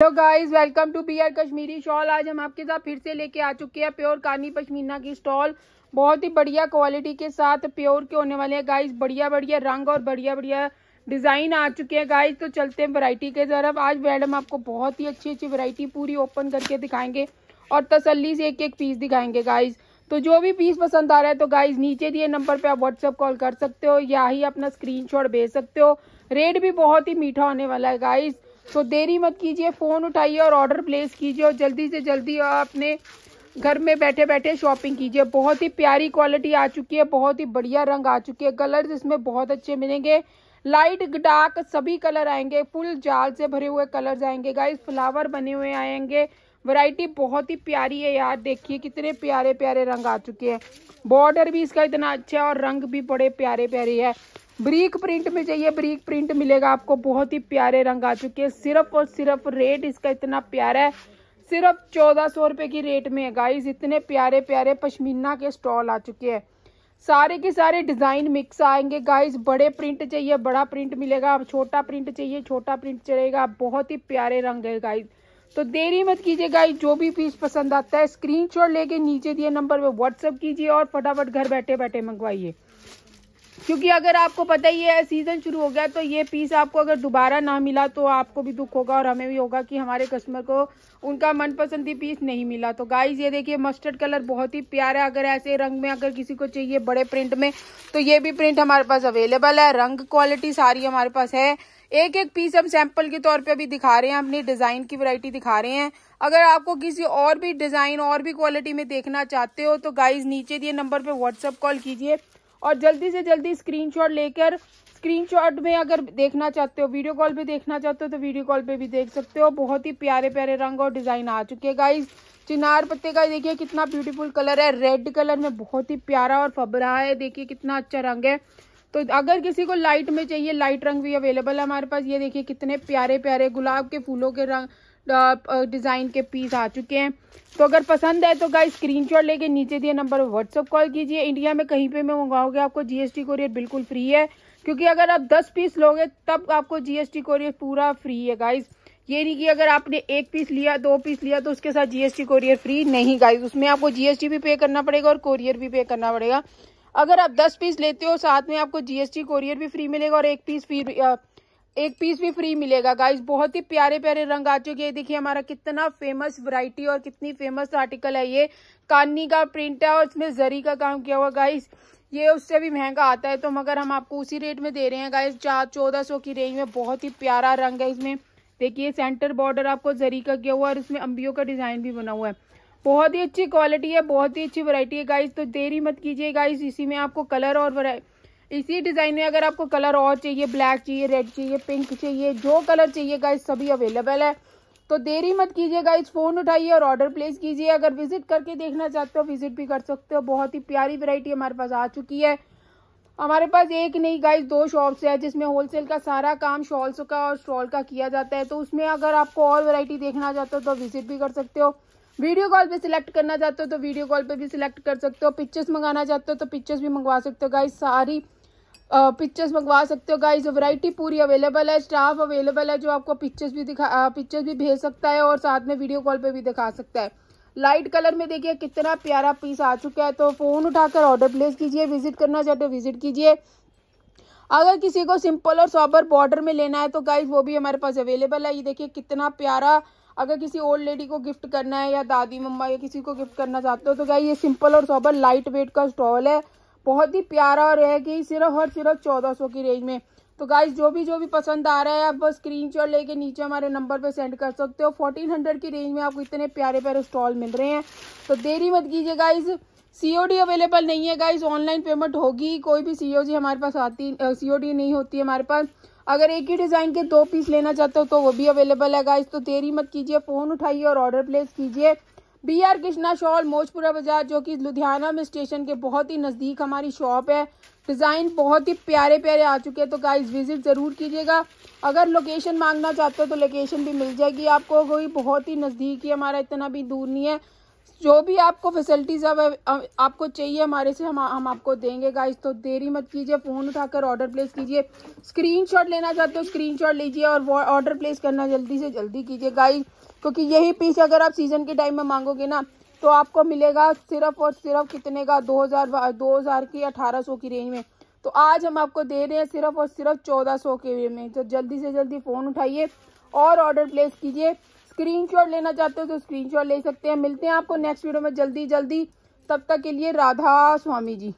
Hello guys welcome to B R Kashmiri shawl आज हम आपके साथ फिर से लेके आ चुके हैं प्योर कानी पश्मीना की स्टॉल बहुत ही बढ़िया क्वालिटी के साथ प्योर के होने वाले हैं गाइस बढ़िया बढ़िया रंग और बढ़िया बढ़िया डिज़ाइन आ चुके हैं गाइस तो चलते हैं वैरायटी के तरफ़. आज मैडम आपको बहुत ही अच्छी अच्छी वैरायटी पूरी ओपन करके दिखाएँगे और तसल्ली से एक एक पीस दिखाएँगे गाइज़ तो जो भी पीस पसंद आ रहा है तो गाइज़ नीचे दिए नंबर पे आप व्हाट्सअप कॉल कर सकते हो. या ही अपना स्क्रीनशॉट भेज सकते हो. रेट भी बहुत ही मीठा होने वाला है गाइज़ तो देरी मत कीजिए, फ़ोन उठाइए और ऑर्डर प्लेस कीजिए और जल्दी से जल्दी अपने घर में बैठे बैठे शॉपिंग कीजिए। बहुत ही प्यारी क्वालिटी आ चुकी है, बहुत ही बढ़िया रंग आ चुकी है। कलर इसमें बहुत अच्छे मिलेंगे। लाइट डार्क सभी कलर आएँगे। फुल जाल से भरे हुए कलर आएँगे। गाइस फ्लावर बने हुए आएँगे। वैरायटी बहुत ही प्यारी है यार। देखिए कितने प्यारे प्यारे रंग आ चुके हैं। बॉर्डर भी इसका इतना अच्छा है और रंग भी बड़े प्यारे प्यारे है। ब्रीक प्रिंट में चाहिए ब्रीक प्रिंट मिलेगा आपको। बहुत ही प्यारे रंग आ चुके हैं। सिर्फ़ और सिर्फ़ रेट इसका इतना प्यारा है। सिर्फ़ चौदह सौ रुपए की रेट में है। गाइस इतने प्यारे प्यारे पश्मीना के स्टॉल आ चुके हैं। सारे के सारे डिज़ाइन मिक्स आएँगे। गाइस बड़े प्रिंट चाहिए, बड़ा प्रिंट मिलेगा। अब छोटा प्रिंट चाहिए, छोटा प्रिंट चलेगा। बहुत ही प्यारे रंग है गाइस तो देरी मत कीजिए गाइस जो भी पीस पसंद आता है स्क्रीनशॉट लेके नीचे दिए नंबर पे व्हाट्सअप कीजिए और फटाफट घर बैठे बैठे मंगवाइए। क्योंकि अगर आपको पता ही है सीज़न शुरू हो गया तो ये पीस आपको अगर दोबारा ना मिला तो आपको भी दुख होगा और हमें भी होगा कि हमारे कस्टमर को उनका मनपसंदी पीस नहीं मिला। तो गाइस ये देखिए मस्टर्ड कलर बहुत ही प्यारा अगर ऐसे रंग में अगर किसी को चाहिए बड़े प्रिंट में तो ये भी प्रिंट हमारे पास अवेलेबल है। रंग क्वालिटी सारी हमारे पास है। एक एक पीस हम सैंपल के तौर पे अभी दिखा रहे हैं, अपनी डिज़ाइन की वैरायटी दिखा रहे हैं। अगर आपको किसी और भी डिज़ाइन और भी क्वालिटी में देखना चाहते हो तो गाइज़ नीचे दिए नंबर पे व्हाट्सअप कॉल कीजिए। और जल्दी से जल्दी स्क्रीनशॉट लेकर स्क्रीनशॉट में अगर देखना चाहते हो वीडियो कॉल पे देखना चाहते हो तो वीडियो कॉल पे भी देख सकते हो। बहुत ही प्यारे प्यारे रंग और डिज़ाइन आ चुके हैं गाइज़ चिनार पत्ते का देखिए कितना ब्यूटीफुल कलर है। रेड कलर में बहुत ही प्यारा और फबरा है। देखिए कितना अच्छा रंग है। तो अगर किसी को लाइट में चाहिए लाइट रंग भी अवेलेबल है हमारे पास। ये देखिए कितने प्यारे प्यारे गुलाब के फूलों के रंग डिज़ाइन के पीस आ चुके हैं। तो अगर पसंद है तो गाइस स्क्रीनशॉट लेके नीचे दिए नंबर पर व्हाट्सअप कॉल कीजिए। इंडिया में कहीं पे मैं मंगवाओगे आपको जीएसटी कोरियर बिल्कुल फ्री है। क्योंकि अगर आप दस पीस लोगे, तब आपको जीएसटी कोरियर पूरा फ्री है गाइस ये नहीं कि अगर आपने एक पीस लिया, दो पीस लिया तो उसके साथ जीएसटी कोरियर फ्री नहीं गाइज़ उसमें आपको जीएसटी भी पे करना पड़ेगा और कोरियर भी पे करना पड़ेगा। अगर आप दस पीस लेते हो, साथ में आपको जीएसटी कोरियर भी फ्री मिलेगा और एक पीस फ्री एक पीस भी फ्री मिलेगा गाइस बहुत ही प्यारे प्यारे रंग आ चुके हैं। देखिए, हमारा कितना फ़ेमस वैरायटी और कितनी फ़ेमस आर्टिकल है ये. कानी का प्रिंट है और इसमें जरी का काम किया हुआ गाइस ये उससे भी महँगा आता है तो मगर हम आपको उसी रेट में दे रहे हैं गाइस चार, चौदह सौ की रेंज में बहुत ही प्यारा रंग है इसमें. देखिए सेंटर बॉर्डर आपको जरी का किया हुआ और इसमें अम्बियों का डिज़ाइन भी बना हुआ है. बहुत ही अच्छी क्वालिटी है, बहुत ही अच्छी वरायटी है गाइस तो देरी मत कीजिए गाइस इसी में आपको कलर और इसी डिज़ाइन में अगर आपको कलर और चाहिए, ब्लैक चाहिए, रेड चाहिए, पिंक चाहिए, जो कलर चाहिए गाइस सभी अवेलेबल है। तो देरी मत कीजिए गाइस फ़ोन उठाइए और ऑर्डर प्लेस कीजिए। अगर विज़िट करके देखना चाहते हो विज़िट भी कर सकते हो। बहुत ही प्यारी वैरायटी हमारे पास आ चुकी है। हमारे पास एक नहीं गाइस दो शॉप्स है, जिसमें होलसेल का सारा काम शॉल्स का और स्टॉल का किया जाता है। तो उसमें अगर आपको और वैरायटी देखना चाहते हो तो विज़िट भी कर सकते हो। वीडियो कॉल पे सिलेक्ट करना चाहते हो तो वीडियो कॉल पे भी सिलेक्ट कर सकते हो। पिक्चर्स मंगाना चाहते हो तो पिक्चर्स भी मंगवा सकते हो गाइस सारी पिक्चर्स मंगवा सकते हो गाइस वैरायटी पूरी अवेलेबल है स्टाफ अवेलेबल है, जो आपको पिक्चर्स भी दिखा पिक्चर्स भी भेज सकता है और साथ में वीडियो कॉल पे भी दिखा सकता है. लाइट कलर में देखिए, कितना प्यारा पीस आ चुका है. तो फ़ोन उठाकर ऑर्डर प्लेस कीजिए विज़िट करना चाहते हो विज़िट कीजिए. अगर किसी को सिंपल और सॉबर बॉर्डर में लेना है तो गाइज़ वो भी हमारे पास अवेलेबल है. ये देखिए, कितना प्यारा, अगर किसी ओल्ड लेडी को गिफ्ट करना है या दादी, मम्मा, या किसी को गिफ्ट करना चाहते हो तो गाइज़ ये सिंपल और सॉबर लाइट वेट का स्टॉल है. बहुत ही प्यारा और रहेगी, सिर्फ़ और सिर्फ़ चौदह सौ की रेंज में। तो गाइज़ जो भी जो भी पसंद आ रहा है, आप बस स्क्रीन शॉट लेके नीचे हमारे नंबर पे सेंड कर सकते हो। फोर्टीन हंड्रेड की रेंज में आपको इतने प्यारे प्यारे स्टॉल मिल रहे हैं। तो देरी मत कीजिए गाइज़ सीओडी अवेलेबल नहीं है गाइज़ ऑनलाइन पेमेंट होगी, कोई भी सीओजी हमारे पास आती सीओडी नहीं होती हमारे पास। अगर एक ही डिज़ाइन के दो पीस लेना चाहते हो तो वो भी अवेलेबल है गाइज़ तो देरी मत कीजिए फ़ोन उठाइए और ऑर्डर प्लेस कीजिए। B R Krishna shawl, Mojpura बाज़ार, जो कि लुधियाना में स्टेशन के बहुत ही नज़दीक हमारी शॉप है। डिज़ाइन बहुत ही प्यारे प्यारे आ चुके हैं तो गाइस विज़िट ज़रूर कीजिएगा। अगर लोकेशन मांगना चाहते हो तो लोकेशन भी मिल जाएगी आपको। कोई बहुत ही नज़दीक ही हमारा इतना भी दूर नहीं है। जो भी आपको फैसिलिटीज़ अब आपको चाहिए, हमारे से हम हम आपको देंगे। गाइस तो देरी मत कीजिए फ़ोन उठाकर ऑर्डर प्लेस कीजिए। स्क्रीनशॉट लेना चाहते हो स्क्रीनशॉट लीजिए और ऑर्डर प्लेस करना जल्दी से जल्दी कीजिए। गाइस क्योंकि यही पीस अगर आप सीज़न के टाइम में मांगोगे ना तो आपको मिलेगा सिर्फ़ और सिर्फ़ कितने का? दो हज़ार दो हज़ार की अठारह सौ की रेंज में। तो आज हम आपको दे रहे हैं सिर्फ़ और सिर्फ़ चौदह सौ के में। तो जल्दी से जल्दी फ़ोन उठाइए और ऑर्डर प्लेस कीजिए। स्क्रीनशॉट लेना चाहते हो तो स्क्रीनशॉट ले सकते हैं। मिलते हैं आपको नेक्स्ट वीडियो में जल्दी जल्दी। तब तक के लिए राधा स्वामी जी।